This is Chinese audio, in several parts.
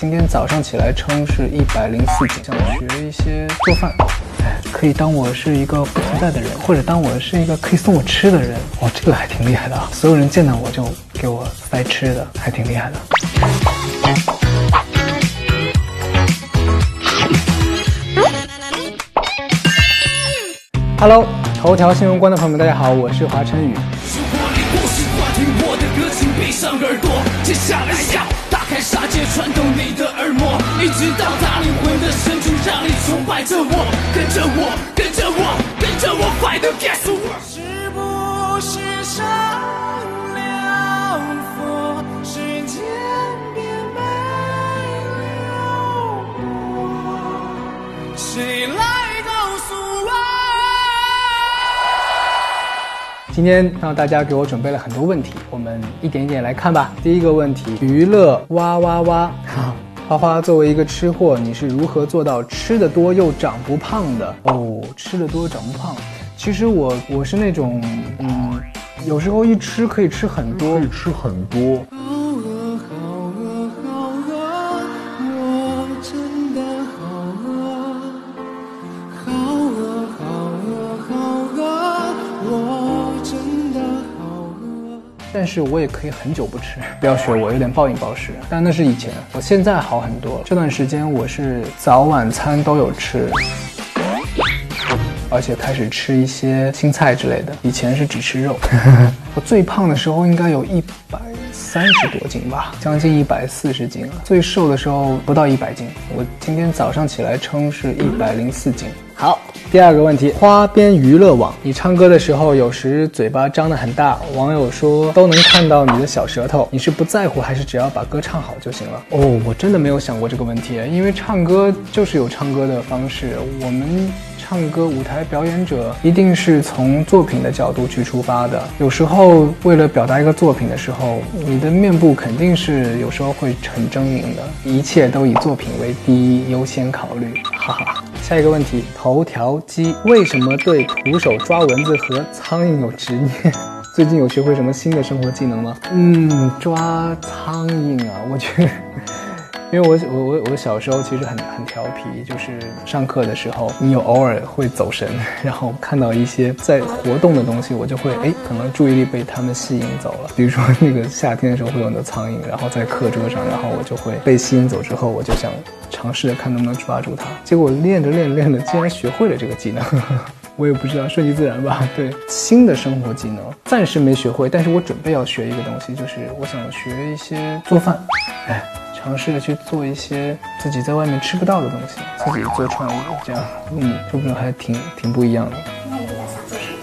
今天早上起来称是一百零四斤，想学一些做饭，哎，可以当我是一个不存在的人，或者当我是一个可以送我吃的人，哇，这个还挺厉害的啊！所有人见到我就给我塞吃的，还挺厉害的。Hello，头条新闻观的朋友们，大家好，我是华晨宇。如果你，不是话听我的歌，请闭上耳朵。接下来要打开杀戒，穿透你的耳膜，一直到达灵魂的深处，让你崇拜着我，跟着我，跟着我，跟着我，Fight against。今天让大家给我准备了很多问题，我们一点一点来看吧。第一个问题，娱乐哇哇哇，哈，花花作为一个吃货，你是如何做到吃的多又长不胖的？哦，吃的多长不胖。其实我我是那种，嗯，有时候一吃可以吃很多，可以吃很多。是我也可以很久不吃，不要学我，有点暴饮暴食。但那是以前，我现在好很多。这段时间我是早晚餐都有吃，而且开始吃一些青菜之类的。以前是只吃肉。我最胖的时候应该有一百三十多斤吧，将近一百四十斤了。最瘦的时候不到一百斤。我今天早上起来称是一百零四斤。好，第二个问题，花边娱乐网，你唱歌的时候有时嘴巴张得很大，网友说都能看到你的小舌头，你是不在乎还是只要把歌唱好就行了？哦，我真的没有想过这个问题，因为唱歌就是有唱歌的方式，我们。唱歌舞台表演者一定是从作品的角度去出发的。有时候为了表达一个作品的时候，你的面部肯定是有时候会很狰狞的，一切都以作品为第一优先考虑。哈哈。下一个问题，头条鸡为什么对徒手抓蚊子和苍蝇有执念？最近有学会什么新的生活技能吗？嗯，抓苍蝇啊，我觉得。因为我我我我小时候其实很很调皮，就是上课的时候，你有偶尔会走神，然后看到一些在活动的东西，我就会哎，可能注意力被他们吸引走了。比如说那个夏天的时候会有很多苍蝇，然后在课桌上，然后我就会被吸引走之后，我就想尝试着看能不能抓住它。结果练着练着练着，竟然学会了这个技能，我也不知道，顺其自然吧。对，新的生活技能暂时没学会，但是我准备要学一个东西，就是我想学一些做饭，哎。尝试着去做一些自己在外面吃不到的东西，自己做创意，这样，嗯，是不是还挺挺不一样的？那你想做什么？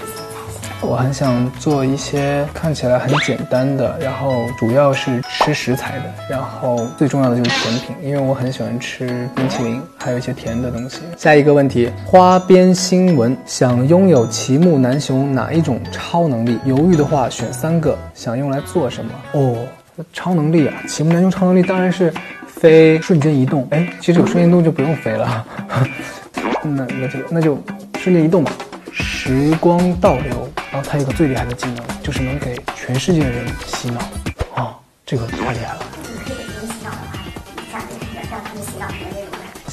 我很想做一些看起来很简单的，然后主要是吃食材的，然后最重要的就是甜品，因为我很喜欢吃冰淇淋，还有一些甜的东西。下一个问题，花边新闻，想拥有奇木南雄哪一种超能力？犹豫的话选三个，想用来做什么？哦。超能力啊！启木男用超能力当然是飞，瞬间移动。哎，其实有瞬间移动就不用飞了，那那就那就瞬间移动吧。时光倒流，然后它有个最厉害的技能，就是能给全世界的人洗脑。啊，这个太厉害了。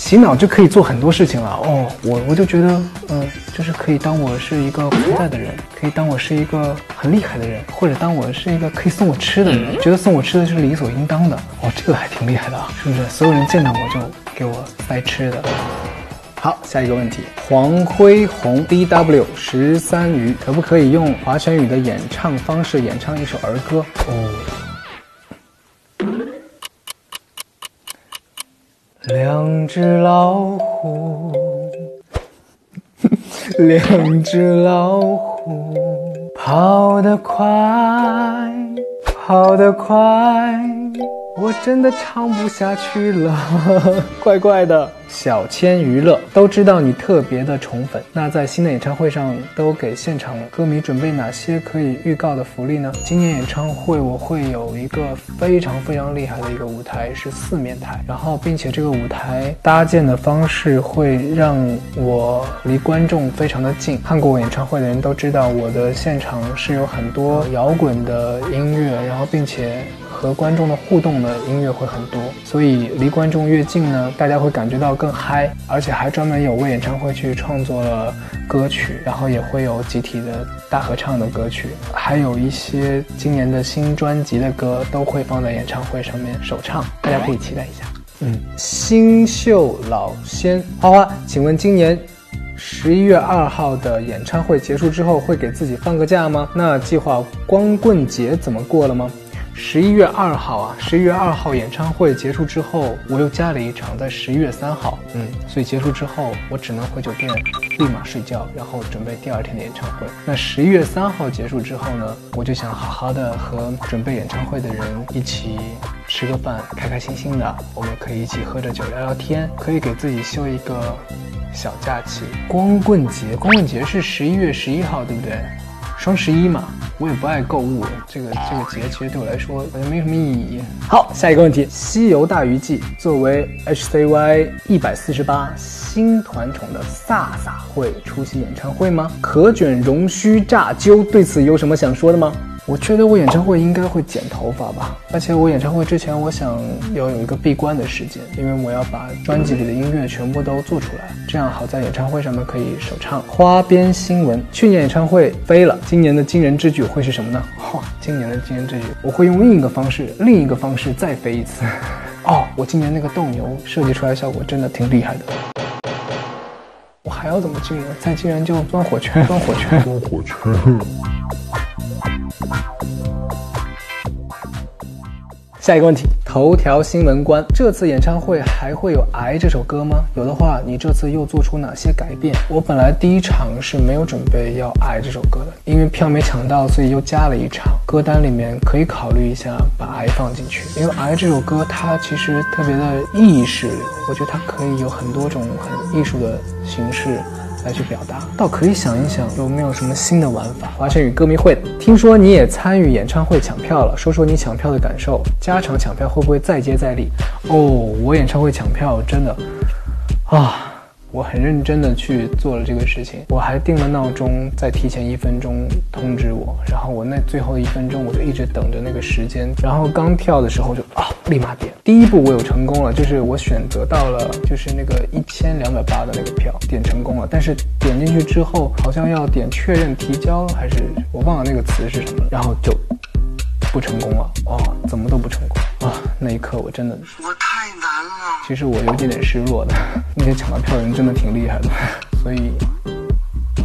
洗脑就可以做很多事情了哦，我我就觉得，嗯，就是可以当我是一个不存在的人，可以当我是一个很厉害的人，或者当我是一个可以送我吃的人，觉得送我吃的就是理所应当的。哦，这个还挺厉害的啊，是不是？所有人见到我就给我塞吃的。好，下一个问题，黄辉宏 D W 十三鱼可不可以用华晨宇的演唱方式演唱一首儿歌？哦。两只老虎，两只老虎，跑得快，跑得快，我真的唱不下去了，怪怪的。小千娱乐都知道你特别的宠粉，那在新的演唱会上都给现场歌迷准备哪些可以预告的福利呢？今年演唱会我会有一个非常非常厉害的一个舞台，是四面台，然后并且这个舞台搭建的方式会让我离观众非常的近。看过我演唱会的人都知道，我的现场是有很多摇滚的音乐，然后并且。和观众的互动的音乐会很多，所以离观众越近呢，大家会感觉到更嗨，而且还专门有为演唱会去创作了歌曲，然后也会有集体的大合唱的歌曲，还有一些今年的新专辑的歌都会放在演唱会上面首唱，大家可以期待一下。嗯，新秀老仙花花，请问今年十一月二号的演唱会结束之后会给自己放个假吗？那计划光棍节怎么过了吗？十一月二号啊，十一月二号演唱会结束之后，我又加了一场，在十一月三号。嗯，所以结束之后，我只能回酒店立马睡觉，然后准备第二天的演唱会。那十一月三号结束之后呢，我就想好好的和准备演唱会的人一起吃个饭，开开心心的，我们可以一起喝着酒聊聊天，可以给自己休一个小假期。光棍节，光棍节是十一月十一号，对不对？双十一嘛，我也不爱购物，这个这个节其实对我来说好像没什么意义。好，下一个问题，《西游大鱼记》作为 HCY 一百四十八新团宠的飒飒会出席演唱会吗？可卷容须炸揪，对此有什么想说的吗？我觉得我演唱会应该会剪头发吧，而且我演唱会之前，我想要有一个闭关的时间，因为我要把专辑里的音乐全部都做出来，这样好在演唱会上面可以首唱。花边新闻，去年演唱会飞了，今年的惊人之举会是什么呢？哇，今年的惊人之举，我会用另一个方式，另一个方式再飞一次。哦，我今年那个斗牛设计出来效果真的挺厉害的。我还要怎么惊人？再惊人就钻火圈，钻火圈，钻火圈。下一个问题，头条新闻官，这次演唱会还会有《癌》这首歌吗？有的话，你这次又做出哪些改变？我本来第一场是没有准备要《癌》这首歌的，因为票没抢到，所以又加了一场。歌单里面可以考虑一下把《癌》放进去，因为《癌》这首歌它其实特别的意识，我觉得它可以有很多种很艺术的形式。来去表达，倒可以想一想有没有什么新的玩法。华晨宇歌迷会，听说你也参与演唱会抢票了，说说你抢票的感受。加场抢票会不会再接再厉？哦，我演唱会抢票真的，啊。我很认真的去做了这个事情，我还定了闹钟，在提前一分钟通知我，然后我那最后一分钟我就一直等着那个时间，然后刚跳的时候就啊，立马点。第一步我有成功了，就是我选择到了就是那个一千两百八的那个票，点成功了。但是点进去之后，好像要点确认提交，还是我忘了那个词是什么，然后就不成功了。哦，怎么都不成功啊！那一刻我真的。其实我有点点失落的，那些抢到票的人真的挺厉害的，所以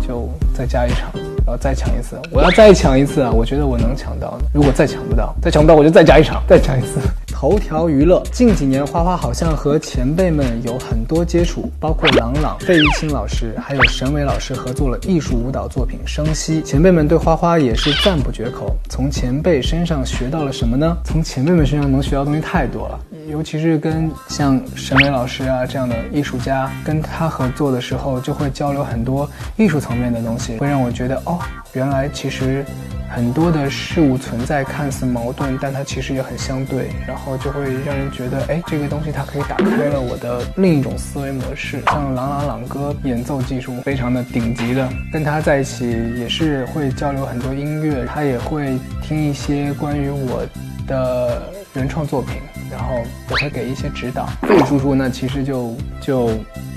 就再加一场，然后再抢一次。我要再抢一次啊！我觉得我能抢到的。如果再抢不到，再抢不到，我就再加一场，再抢一次。头条娱乐，近几年花花好像和前辈们有很多接触，包括郎朗、费玉清老师，还有沈伟老师合作了艺术舞蹈作品《生息》。前辈们对花花也是赞不绝口。从前辈身上学到了什么呢？从前辈们身上能学到东西太多了，尤其是跟像沈伟老师啊这样的艺术家跟他合作的时候，就会交流很多艺术层面的东西，会让我觉得哦，原来其实。很多的事物存在看似矛盾，但它其实也很相对，然后就会让人觉得，哎，这个东西它可以打开了我的另一种思维模式。像朗朗朗哥演奏技术非常的顶级的，跟他在一起也是会交流很多音乐，他也会听一些关于我的原创作品，然后我会给一些指导。贝叔叔呢，其实就就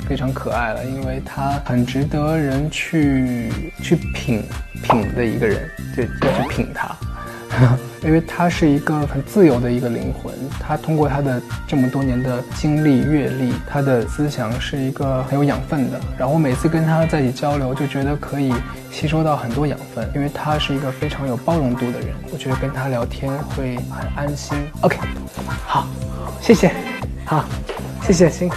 非常可爱了，因为他很值得人去去品。品的一个人，就要去品他，因为他是一个很自由的一个灵魂。他通过他的这么多年的经历阅历，他的思想是一个很有养分的。然后我每次跟他在一起交流，就觉得可以吸收到很多养分，因为他是一个非常有包容度的人。我觉得跟他聊天会很安心。OK，好，谢谢，好，谢谢，辛苦。